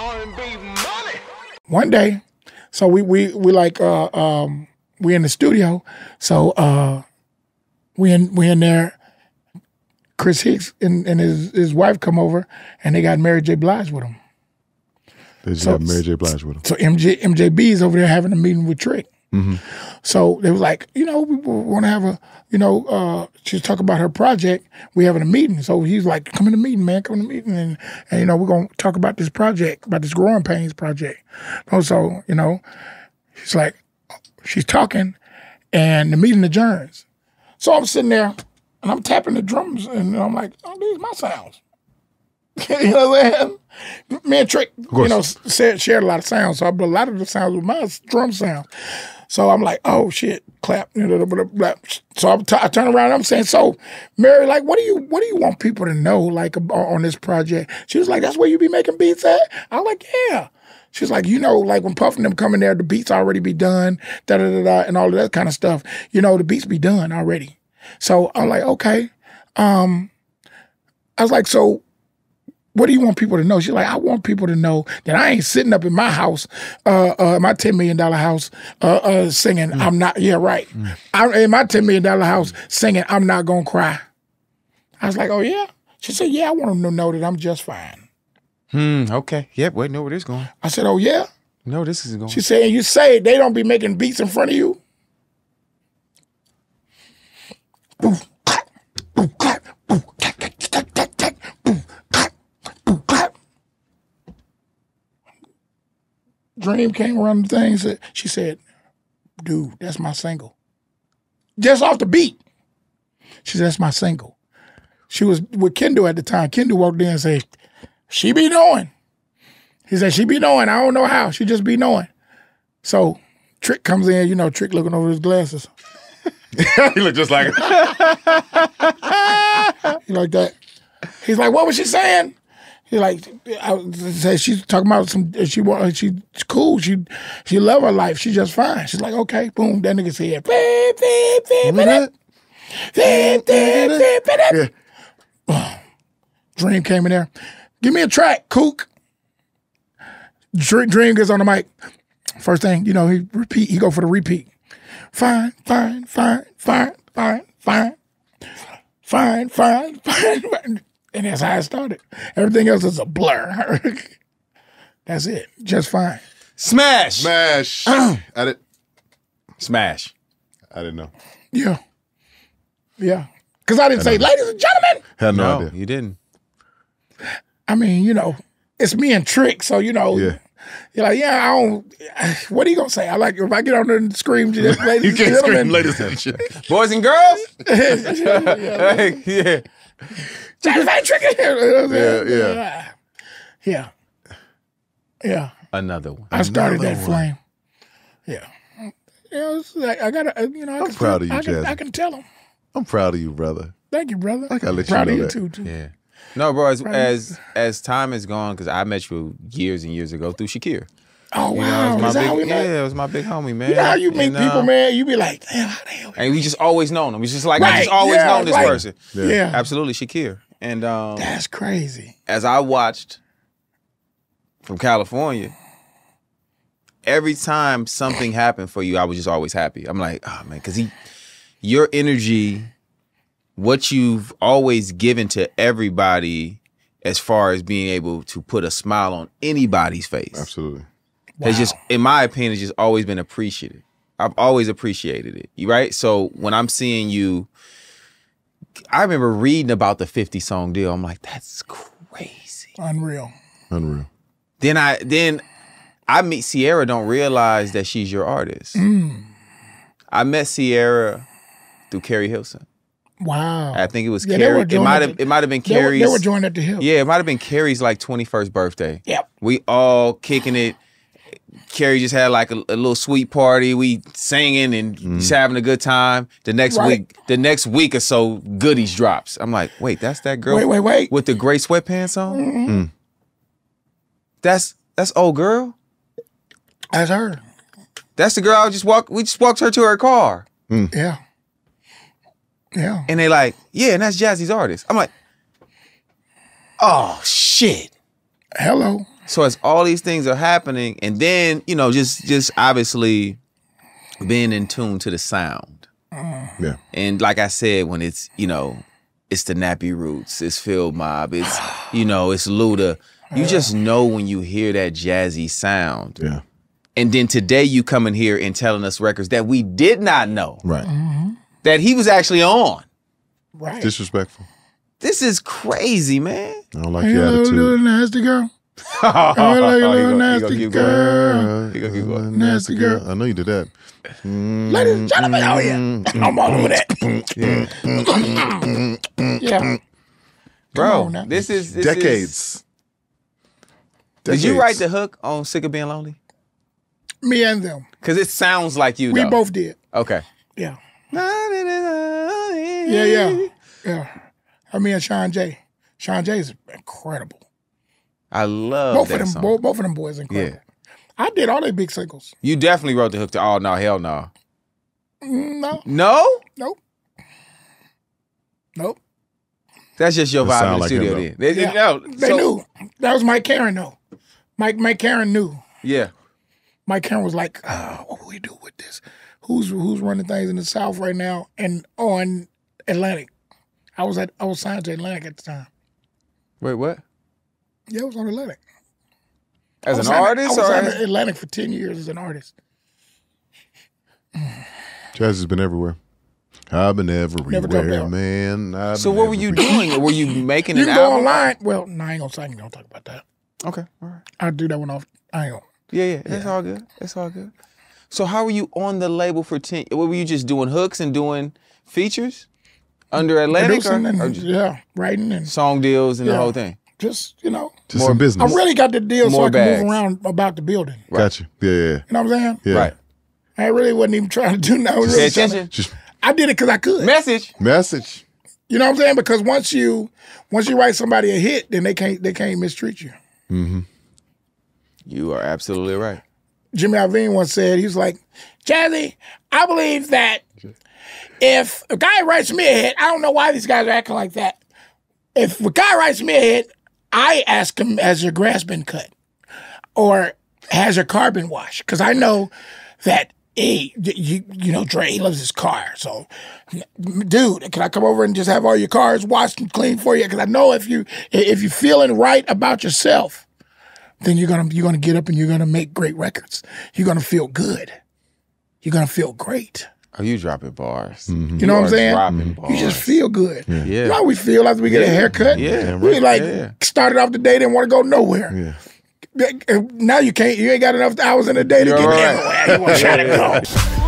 R&B money. one day, so we we we like uh um we in the studio, so uh we in we in there. Chris Hicks and, and his his wife come over, and they got Mary J. Blige with them. They just So- got Mary J. Blige with him. So MJ MJB is over there having a meeting with Trick. So they were like, you know, we want to have a, you know, uh, she's talking about her project. We having a meeting. So he's like, come in the meeting, man, come in the meeting, and, and you know, we're gonna talk about this project, about this growing pains project. Oh, so you know, she's like, she's talking, and the meeting adjourns. So I'm sitting there, and I'm tapping the drums, and I'm like, oh, these my sounds. you know what I'm saying? Me and Trick, you know, shared, shared a lot of sounds. So I, but a lot of the sounds were my drum sounds. So I'm like, oh shit, clap. So I'm t- I turn around. I'm saying, so Mary, like, what do you what do you want people to know, like, on this project? She was like, that's where you be making beats at. I'm like, yeah. She's like, you know, like when Puff and them come in there, the beats already be done, da da da da, and all of that kind of stuff. You know, the beats be done already. So I'm like, okay. Um, I was like, so what do you want people to know? She's like, I want people to know that I ain't sitting up in my house, uh, uh my ten million dollar house, uh, uh, singing. I'm not. Yeah, right. I'm in my ten million dollar house singing. I'm not gonna cry. I was like, oh yeah. She said, yeah. I want them to know that I'm just fine. Hmm. Okay. Yep. Wait. Know where this going? I said, oh yeah. No, this is going. She said, and you say they don't be making beats in front of you. Boom, clap, boom, clap, boom, clap, clap, clap, clap, clap, boom, clap, boom, clap. Dream came around the thing. Said, she said, "Dude, that's my single." Just off the beat. She said, "That's my single." She was with Kendu at the time. Kendu walked in and said, "She be knowing." He said, "She be knowing. I don't know how. She just be knowing." So Trick comes in. You know, Trick looking over his glasses. he look just like. He like that. He's like, "What was she saying?" Like, I said she's talking about some. She want. She's cool. She she love her life. She just fine. She's like, okay, boom. That nigga said, beep, beep, beep, beep, beep, beep, beep, beep. Dream came in there. Give me a track, kook. Dream, Dream gets on the mic. First thing, you know, he repeat. He go for the repeat. Fine, fine, fine, fine, fine, fine, fine, fine, fine, fine. And that's how it started. Everything else is a blur. that's it. Just fine. Smash. Smash. I didn't. Smash. I didn't know. Yeah. Yeah. Because I didn't say, ladies and gentlemen. Had no, No, idea. you didn't. I mean, you know, it's me and Trick. So, you know, Yeah. you're like, yeah, I don't. What are you going to say? I like, if I get on there and scream, just ladies You can't gentlemen. scream, ladies and gentlemen. Boys and girls. yeah. hey, yeah. Johnny Trick. Yeah, yeah. Yeah. Yeah. Yeah. Another one. I started Another that one. flame. Yeah. You know, it's like, I gotta, uh, you know, I I'm can proud tell- of you, I can, Jazze. I can tell them. I'm proud of you, brother. Thank you, brother. I gotta let you proud know of you that. too, too. Yeah. No, bro. As as, as time has gone, because I met you years and years ago through Shakir. Oh You know, wow, it was my that how we big, met? yeah, it was my big homie, man. You know how you meet And, uh, people, man? You be like, damn, how the hell? And we just always known him. It's just like I just always yeah, known this right. person. Yeah. Absolutely, Shakir. And um, That's crazy. as I watched from California, every time something happened for you, I was just always happy. I'm like, oh man, because he, your energy, what you've always given to everybody, as far as being able to put a smile on anybody's face, Absolutely. Has just, in my opinion, has just always been appreciated. I've always appreciated it. You right? So when I'm seeing you, I remember reading about the 50 song deal. I'm like, that's crazy. Unreal. Unreal. Then I then I meet Ciara. Don't realize that she's your artist. Mm. I met Ciara through Keri Hilson. Wow. I think it was Yeah, they Keri. It might have it might have been they, were, Keri's. they were joined at the hip. yeah, it might have been Keri's like 21st birthday. Yep. We all kicking it. Keri just had like a, a little sweet party. We singing and mm-hmm. just having a good time. The next Right. week, the next week or so, goodies drops. I'm like, wait, that's that girl. Wait, wait, wait. with the gray sweatpants on. Mm-hmm. Mm. That's that's old girl. That's her. That's the girl I just walked. We just walked her to her car, mm. Yeah. Yeah. and they like, yeah, and that's Jazze's artist. I'm like, oh shit. Hello. So as all these things are happening, and then you know, just just obviously being in tune to the sound, mm. Yeah. and like I said, when it's you know, it's the Nappy Roots, it's Field Mob, it's you know, it's Luda. You just know when you hear that jazzy sound. Yeah. And then today you coming here and telling us records that we did not know Right. Mm-hmm. that he was actually on. Right. Disrespectful. This is crazy, man. I don't like Hey, your attitude. little nasty girl. Oh, like a little gonna- nasty gonna girl. Uh, He gonna keep going. Nasty girl. I know you did that. Ladies and mm, gentlemen, oh yeah. Mm, mm, I'm all over that. yeah. Bro, on this is this is- Decades. did you write the hook on "Sick of Being Lonely"? Me and them. Because it sounds like you. We though. both did. Okay. Yeah. Yeah, Yeah, yeah. Yeah. Uh, I mean, Shawn Jay. Shawn Jay is incredible. I love Both that of them, song. both, both of them boys incredible. Yeah. I did all their big singles. You definitely wrote the hook to "Oh No Hell No." No, No, nope, nope. that's just your It vibe in the like studio. him, then they, Yeah. no, They so- knew that was Mike Caren though. Mike Mike Caren knew. Yeah. Mike Caren was like, uh, "What will we do with this? Who's who's running things in the South right now and on Atlantic?" I was at I was signed to Atlantic at the time. Wait, what? Yeah, I was on Atlantic. As an artist, I was or signed as- to Atlantic for ten years as an artist. Jazz has been everywhere. I've been dropped everywhere, out. man. I've so been what were you everywhere. doing? Were you making You an can go album? online. Well, no, I ain't gonna, I ain't gonna talk about that. Okay, all right. I'll do that one off. I ain't gonna. Yeah, yeah, that's all good. That's all good. So how were you on the label for ten? What were you just doing hooks and doing features under Atlantic, or, Producing and or just yeah, writing and song deals and the Yeah. whole thing? Just you know, Just More- some I really got the deal so More I can bags. move around about the building. Got you. Yeah, yeah, You know what I'm saying? yeah. Right. I really wasn't even trying to do nothing. Pay Really trying to- Just I did it because I could. Message. message. You know what I'm saying? Because once you once you write somebody a hit, then they can't they can't mistreat you. Mm-hmm. You are absolutely right. Jimmy Iovine once said, he was like, Jazze, I believe that if a guy writes me a hit, I don't know why these guys are acting like that. If a guy writes me a hit, I ask him, has your grass been cut? Or has your car been washed? Because I know that, hey, you, you know, Dre, he loves his car. So, dude, can I come over and just have all your cars washed and clean for you? Because I know if you if you're feeling right about yourself, then you're gonna you're gonna get up and you're gonna make great records. You're gonna feel good. You're gonna feel great. Are you dropping bars? Mm-hmm. You know what I'm saying? Dropping bars. You just feel good. Yeah. You know how we feel after we get a haircut? Yeah. We like Yeah. started off the day, didn't want to go nowhere. Yeah. Now you can't. You ain't got enough hours in the day to You're get right. anywhere. You want to try to go.